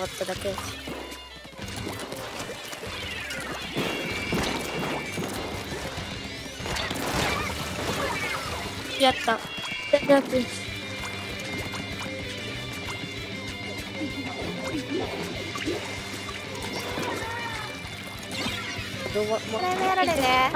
わっただけやった。やったどうもやられね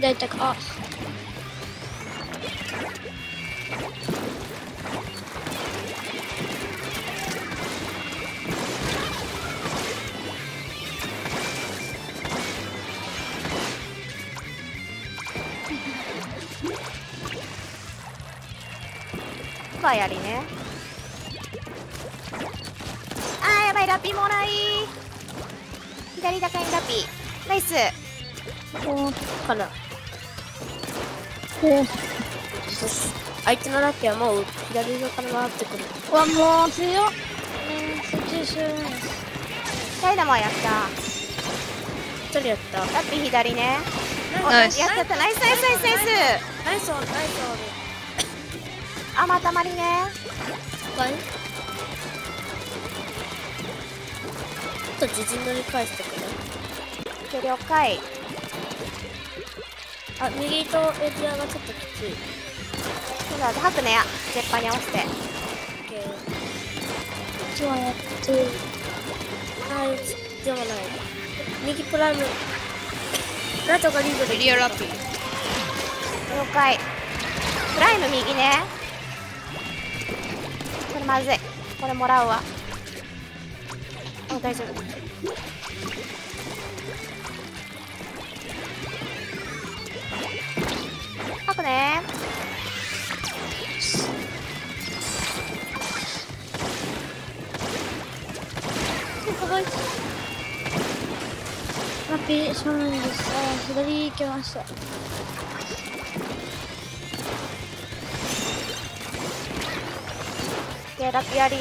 だいたかあバやりね。あーやばいラッピーもらい。左高いラッピー。ナイス。おーから相手のラッキーはもう左上から回ってくる。うわもう強っ。ねそっちし誰でもやった。一人やった。ラッピー左ね。おナイス。やったやった。ナイスナイスナイスナイス。ナイスナイスあまたまりね。はい。ちょっと自陣乗り返してくれ了解あ右とエリアがちょっときつい。今度はハクね。絶版に合わせて。OK 一はやってはいでもない。右プライム。ラトがリードでクリアラッピー。了解プライム右ねまずい。これもらうわ。あ大丈夫。ハクね。すごい。ラッピー正面です。あ左行きました。でラピアリ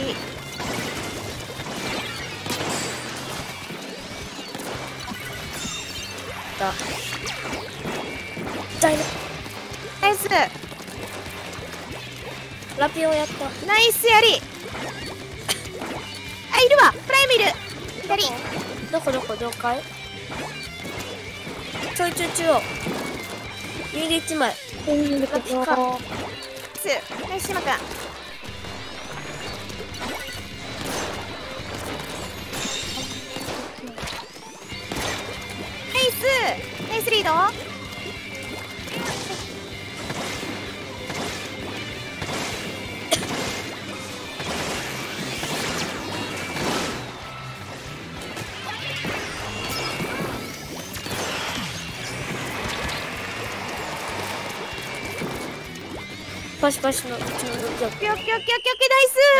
だ痛いねナイス。ラピオやった。ナイスやり。あいるわ。プライムいる。左どこどこ？どかい？ちょいちょい中央。右で一枚。ラピかス。ナイス島くスナイスリード。パシパシのうちのオッケーオッケーオッケーオッケー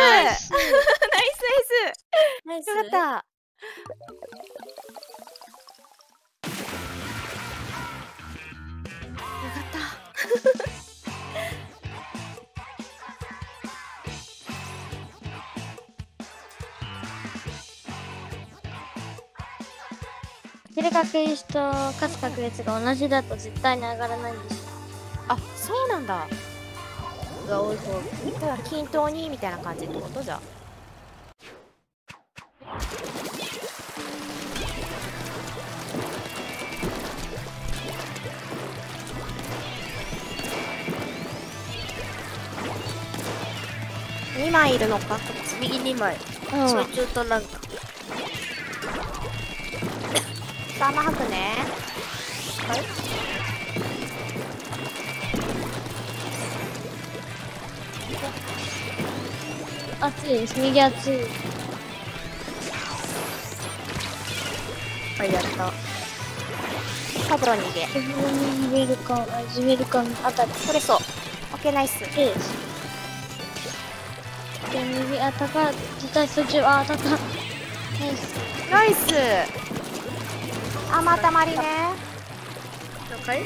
ナイナイス。ス。ナイスナイス。ナイス。よかったった切れ確率と勝つ確率が同じだと絶対に上がらないんです。あそうなんだ。が多い方。だから均等にみたいな感じってことじゃ。2枚いるのか？右2枚、うん。そいつとなんか。サーマ吐くね熱いです。右熱い。はいやった。パブロ逃げ。自分のウェルカンあジベルカンあたり取れそう。オッケーナイスいいですで右あたか自体途中あ当たったナイスナイスあまたまりね。了解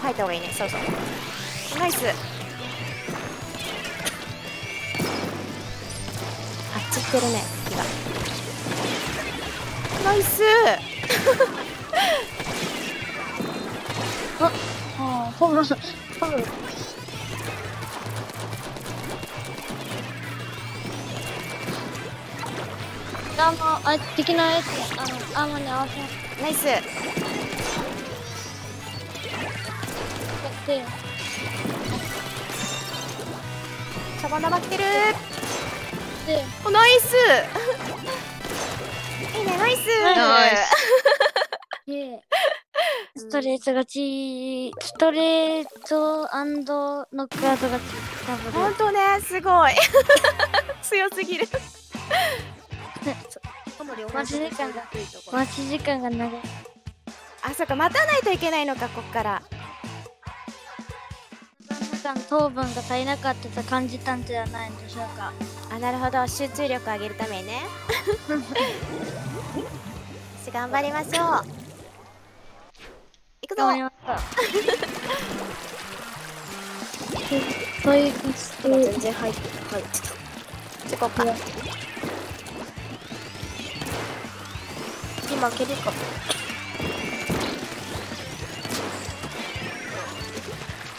入った方がいいね。そうそう。ナイスあっち行ってるね。火がナイスあ、ホブ、ホブ。あの、あ、敵のやつ、あの、アーマーに合わせナイスやってよ。シャバン玉来てるで、おナイスいいねナイスナイで、ストレート勝ち、ストレートノックアウト勝ち、ダブル。ほんとねすごい。強すぎる。待ち時間が、待ち時間が長い。あそっか待たないといけないのかこっから。皆さん糖分が足りなかったと感じたんではないのでしょうか。あなるほど。集中力上げるためにね。頑張りましょう。いくぞ頑張りました。とい。う感じで、全然入って。入ってた行こうか今負けるかも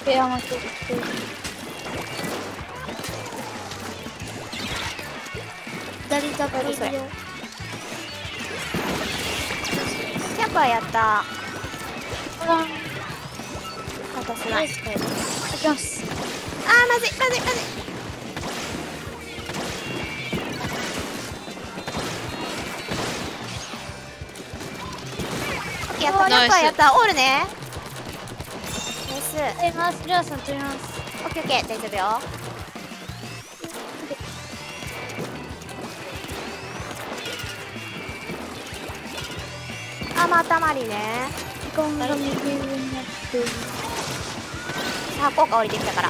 ペア負けて、左ダブルそれよキャンパーやったほら、私ないナイスかよいきます。あまずいまずいまずいオッケーやったオールねナイス取ります。りょうさん取ります。オッケーオッケー大丈夫よあまたまりね間が右上になってる。さあ効果降りてきたから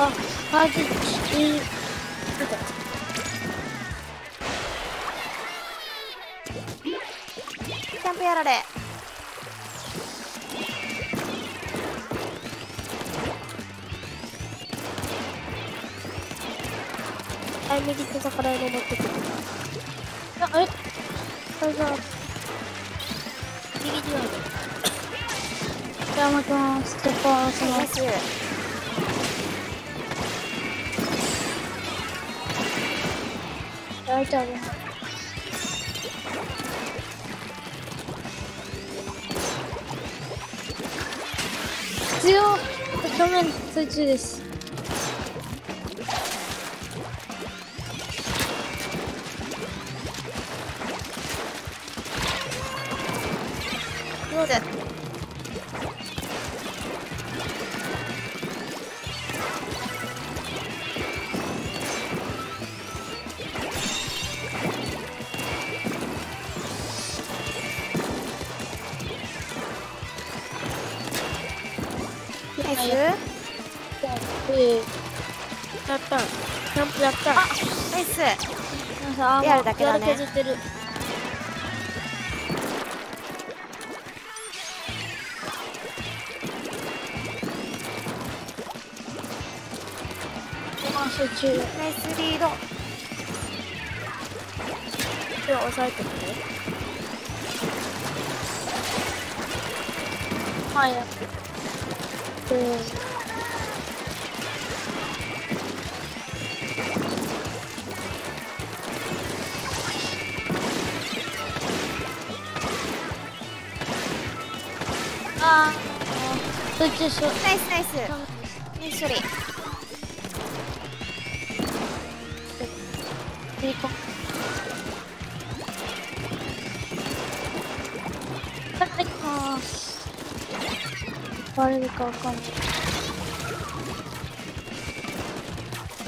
あ、マジ、いい。キャンプやられはい右手逆らいの持ってくるあ、え大丈夫。右には？じゃあ、ます。ステップを合わせます。大丈夫。必要正面水中です。やった。キャンプやった。ナイス。リアルだけだね。削ってる。ナイスリード。では押さえてくねはい、やって。で、あー、水中しょ、ナイスナイス。ナイス処理バレるかわかんない。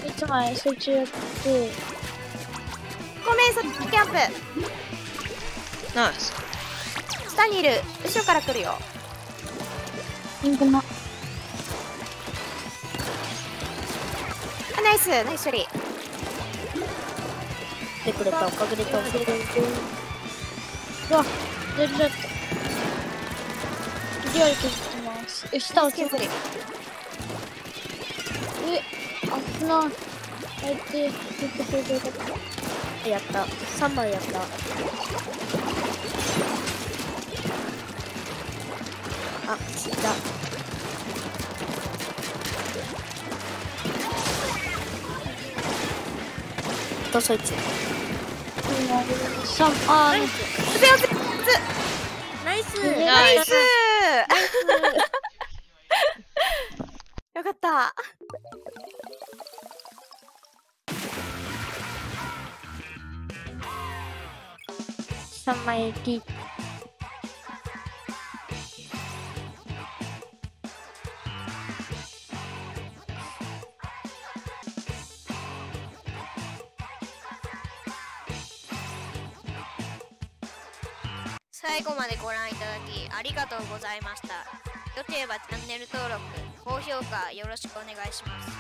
一枚水中やって、ごめんそキャンプナイス下にいる後ろから来るよインクマ。あナイスナイス処理来てくれたおかげで倒せるうわ、出るだった。リアル削え、下落ちる。削りえ、あっな。あえて、言ってくれてよかった。やった。3枚やった。あ死んだとそいつ。さんあーナイス。ナイス。よかった三枚切最後までご覧いただきありがとうございました。よければチャンネル登録評価よろしくお願いします。